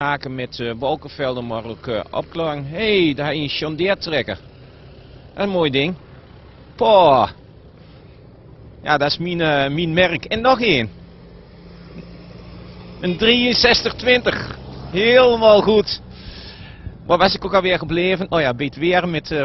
maken met uh, wolkenvelden, maar ook eh, opklang. Hé, hey, daar is een chandeertrekker. Een mooi ding. Poh. Ja, dat is mijn, eh, mijn merk. En nog één. Een 6320. Helemaal goed. Waar was ik ook alweer gebleven? Oh ja, beet weer met...